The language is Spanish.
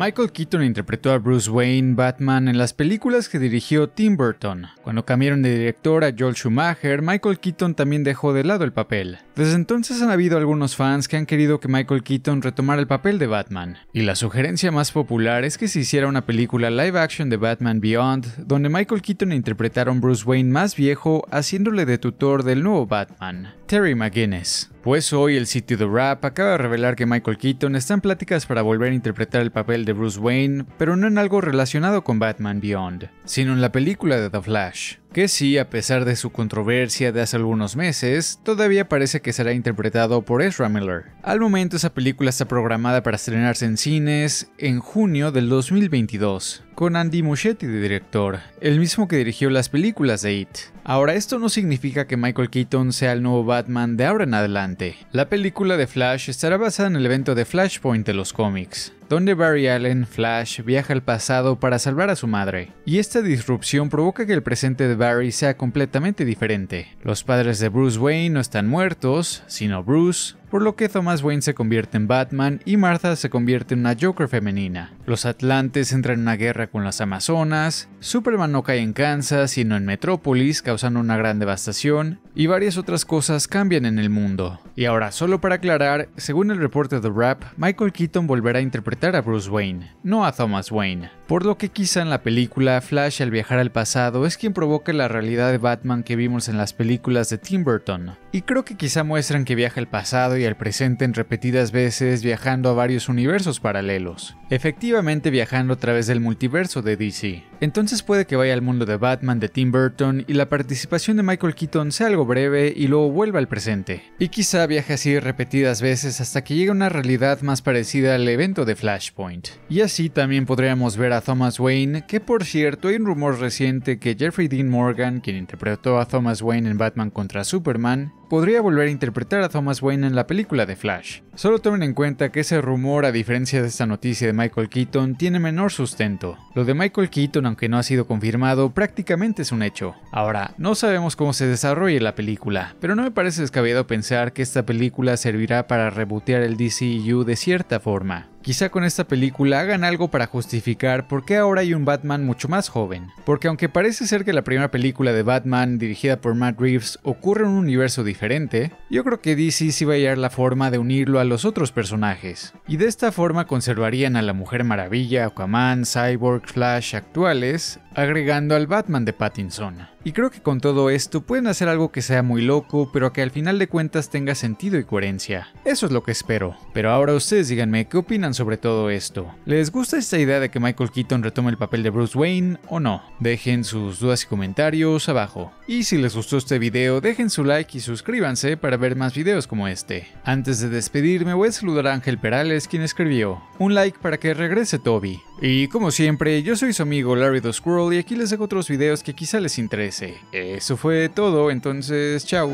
Michael Keaton interpretó a Bruce Wayne Batman en las películas que dirigió Tim Burton. Cuando cambiaron de director a Joel Schumacher, Michael Keaton también dejó de lado el papel. Desde entonces han habido algunos fans que han querido que Michael Keaton retomara el papel de Batman, y la sugerencia más popular es que se hiciera una película live action de Batman Beyond, donde Michael Keaton interpretara a Bruce Wayne más viejo, haciéndole de tutor del nuevo Batman, Terry McGuinness. Pues hoy el sitio The Rap acaba de revelar que Michael Keaton está en pláticas para volver a interpretar el papel de Bruce Wayne, pero no en algo relacionado con Batman Beyond, sino en la película de The Flash que sí, a pesar de su controversia de hace algunos meses, todavía parece que será interpretado por Ezra Miller. Al momento esa película está programada para estrenarse en cines en junio del 2022, con Andy Muschietti de director, el mismo que dirigió las películas de It. Ahora, esto no significa que Michael Keaton sea el nuevo Batman de ahora en adelante. La película de Flash estará basada en el evento de Flashpoint de los cómics, donde Barry Allen, Flash, viaja al pasado para salvar a su madre, y esta disrupción provoca que el presente de Barry sea completamente diferente. Los padres de Bruce Wayne no están muertos, sino Bruce, por lo que Thomas Wayne se convierte en Batman y Martha se convierte en una Joker femenina. Los Atlantes entran en una guerra con las Amazonas, Superman no cae en Kansas sino en Metrópolis causando una gran devastación, y varias otras cosas cambian en el mundo. Y ahora, solo para aclarar, según el reporte de Rap, Michael Keaton volverá a interpretar a Bruce Wayne, no a Thomas Wayne, por lo que quizá en la película Flash al viajar al pasado es quien provoca la realidad de Batman que vimos en las películas de Tim Burton. Y creo que quizá muestran que viaja al pasado y al presente en repetidas veces viajando a varios universos paralelos, efectivamente viajando a través del multiverso de DC. Entonces puede que vaya al mundo de Batman de Tim Burton y la participación de Michael Keaton sea algo breve y luego vuelva al presente. Y quizá viaje así repetidas veces hasta que llegue a una realidad más parecida al evento de Flashpoint. Y así también podríamos ver a Thomas Wayne, que por cierto hay un rumor reciente que Jeffrey Dean Morgan, quien interpretó a Thomas Wayne en Batman contra Superman, podría volver a interpretar a Thomas Wayne en la película de Flash. Solo tomen en cuenta que ese rumor, a diferencia de esta noticia de Michael Keaton, tiene menor sustento. Lo de Michael Keaton, aunque no ha sido confirmado, prácticamente es un hecho. Ahora, no sabemos cómo se desarrolle la película, pero no me parece descabellado pensar que esta película servirá para rebotear el DCU de cierta forma. Quizá con esta película hagan algo para justificar por qué ahora hay un Batman mucho más joven. Porque aunque parece ser que la primera película de Batman dirigida por Matt Reeves ocurre en un universo diferente, yo creo que DC sí va a hallar la forma de unirlo a los otros personajes. Y de esta forma conservarían a la Mujer Maravilla, Aquaman, Cyborg, Flash actuales, agregando al Batman de Pattinson. Y creo que con todo esto pueden hacer algo que sea muy loco, pero que al final de cuentas tenga sentido y coherencia. Eso es lo que espero. Pero ahora ustedes díganme qué opinan sobre todo esto. ¿Les gusta esta idea de que Michael Keaton retome el papel de Bruce Wayne o no? Dejen sus dudas y comentarios abajo. Y si les gustó este video, dejen su like y suscríbanse para ver más videos como este. Antes de despedirme voy a saludar a Ángel Perales quien escribió, un like para que regrese Toby. Y como siempre, yo soy su amigo Larry the y aquí les dejo otros videos que quizá les interese. Eso fue todo, entonces chao.